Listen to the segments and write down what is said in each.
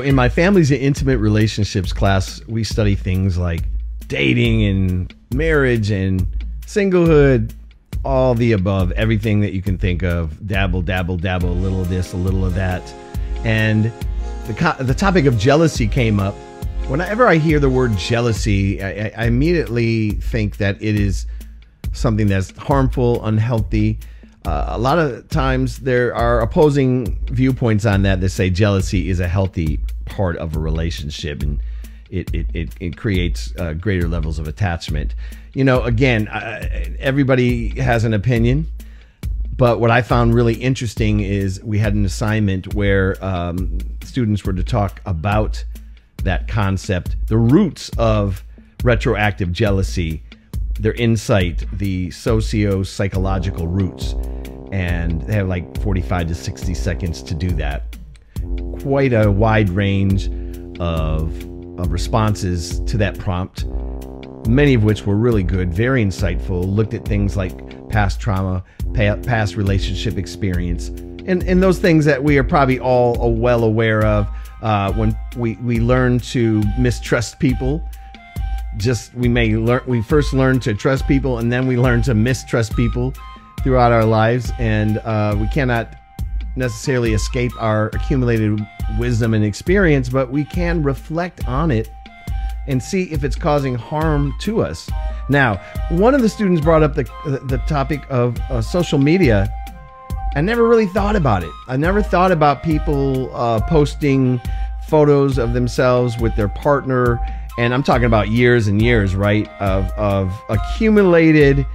In my family's intimate relationships class, we study things like dating and marriage and singlehood, all the above, everything that you can think of. Dabble, dabble, dabble, a little of this, a little of that. And the, the topic of jealousy came up. Whenever I hear the word jealousy, I, I immediately think that it is something that's harmful, unhealthy. Uh, a lot of times there are opposing viewpoints on that that say jealousy is a healthy part of a relationship and it, it, it, it creates uh, greater levels of attachment. You know, again, uh, everybody has an opinion. But what I found really interesting is we had an assignment where um, students were to talk about that concept, the roots of retroactive jealousy, their insight, the socio psychological roots. And they have like 45 to 60 seconds to do that. Quite a wide range of, of responses to that prompt, many of which were really good, very insightful, looked at things like past trauma, past relationship experience, and, and those things that we are probably all well aware of uh, when we, we learn to mistrust people just we may learn we first learn to trust people and then we learn to mistrust people throughout our lives and uh, we cannot necessarily escape our accumulated wisdom and experience but we can reflect on it and see if it's causing harm to us. Now one of the students brought up the, the topic of uh, social media. I never really thought about it. I never thought about people uh, posting photos of themselves with their partner and I'm talking about years and years, right, of, of accumulated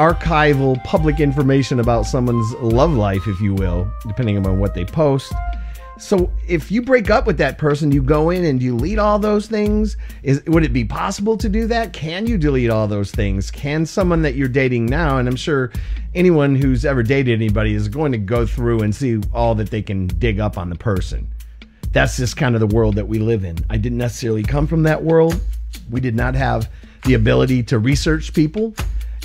archival public information about someone's love life, if you will, depending on what they post. So if you break up with that person, you go in and you delete all those things. Is would it be possible to do that? Can you delete all those things? Can someone that you're dating now, and I'm sure anyone who's ever dated anybody is going to go through and see all that they can dig up on the person that's just kind of the world that we live in. I didn't necessarily come from that world. We did not have the ability to research people.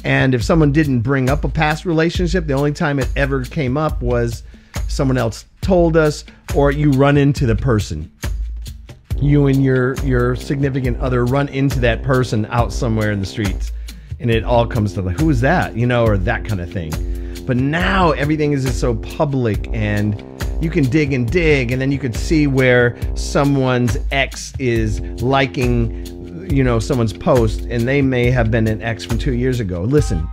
And if someone didn't bring up a past relationship, the only time it ever came up was someone else told us or you run into the person. You and your your significant other run into that person out somewhere in the streets and it all comes to like who's that, you know, or that kind of thing. But now everything is just so public and you can dig and dig and then you could see where someone's ex is liking you know someone's post and they may have been an ex from two years ago. Listen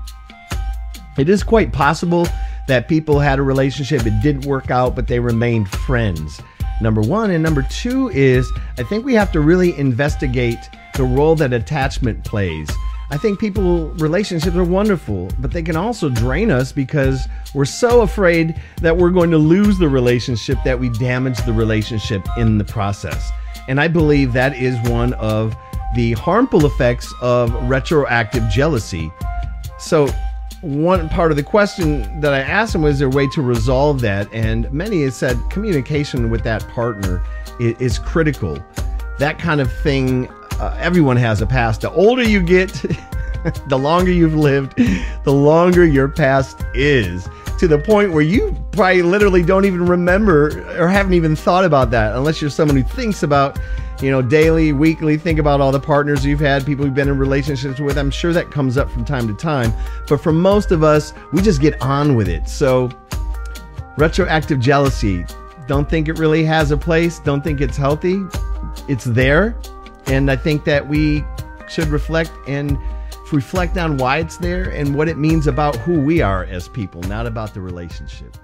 it is quite possible that people had a relationship. It didn't work out but they remained friends. Number one. And number two is i think we have to really investigate the role that attachment plays. I think people relationships are wonderful, but they can also drain us because we're so afraid that we're going to lose the relationship that we damage the relationship in the process. And I believe that is one of the harmful effects of retroactive jealousy. So, one part of the question that I asked him was there a way to resolve that? And many have said communication with that partner is, is critical. That kind of thing uh, everyone has a past. The older you get, the longer you've lived, the longer your past is. To the point where you probably literally don't even remember or haven't even thought about that unless you're someone who thinks about, you know, daily, weekly, think about all the partners you've had, people you've been in relationships with. I'm sure that comes up from time to time. But for most of us, we just get on with it. So, retroactive jealousy, don't think it really has a place, don't think it's healthy. It's there and I think that we should reflect and reflect on why it's there and what it means about who we are as people, not about the relationship.